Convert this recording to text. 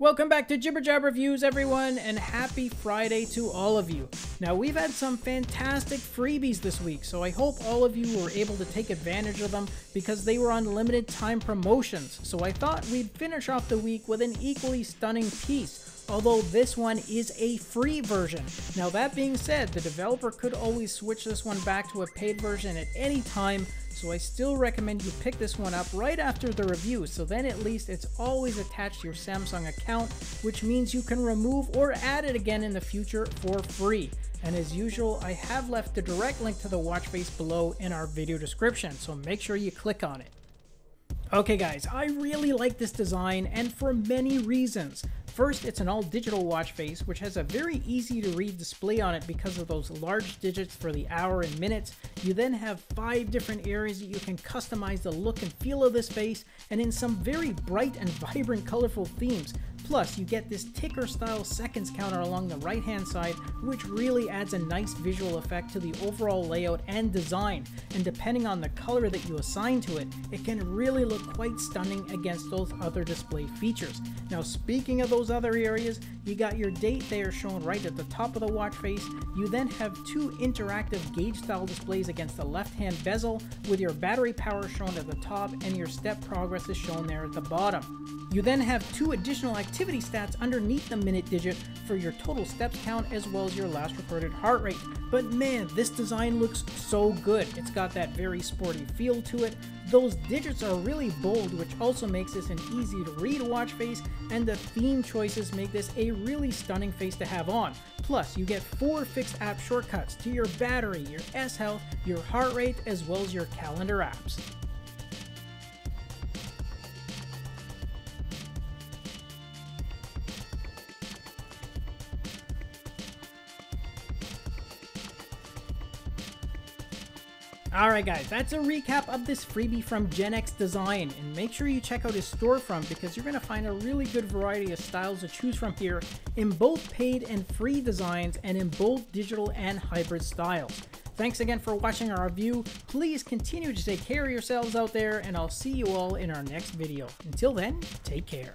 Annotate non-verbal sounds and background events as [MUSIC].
Welcome back to Jibber Jab Reviews, everyone, and happy Friday to all of you. Now, we've had some fantastic freebies this week, so I hope all of you were able to take advantage of them because they were on limited time promotions. So I thought we'd finish off the week with an equally stunning piece, although this one is a free version. Now, that being said, the developer could always switch this one back to a paid version at any time, so I still recommend you pick this one up right after the review, so then at least it's always attached to your Samsung account, which means you can remove or add it again in the future for free. And as usual, I have left the direct link to the watch face below in our video description, so make sure you click on it. Okay guys, I really like this design and for many reasons. First, it's an all digital watch face, which has a very easy to read display on it because of those large digits for the hour and minutes. You then have five different areas that you can customize the look and feel of this face, and in some very bright and [LAUGHS] vibrant colorful themes. Plus, you get this ticker style seconds counter along the right hand side, which really adds a nice visual effect to the overall layout and design. And depending on the color that you assign to it, it can really look quite stunning against those other display features. Now, speaking of those other areas, you got your date there shown right at the top of the watch face. You then have two interactive gauge style displays against the left hand bezel, with your battery power shown at the top and your step progress is shown there at the bottom. You then have two additional activity stats underneath the minute digit for your total steps count as well as your last recorded heart rate. But man, this design looks so good. It's got that very sporty feel to it. Those digits are really bold, which also makes this an easy to read watch face, and the theme choices make this a really stunning face to have on. Plus, you get four fixed app shortcuts to your battery, your S health, your heart rate, as well as your calendar apps. Alright guys, that's a recap of this freebie from Genex Design, and make sure you check out his storefront because you're going to find a really good variety of styles to choose from here in both paid and free designs and in both digital and hybrid styles. Thanks again for watching our review, please continue to take care of yourselves out there, and I'll see you all in our next video. Until then, take care.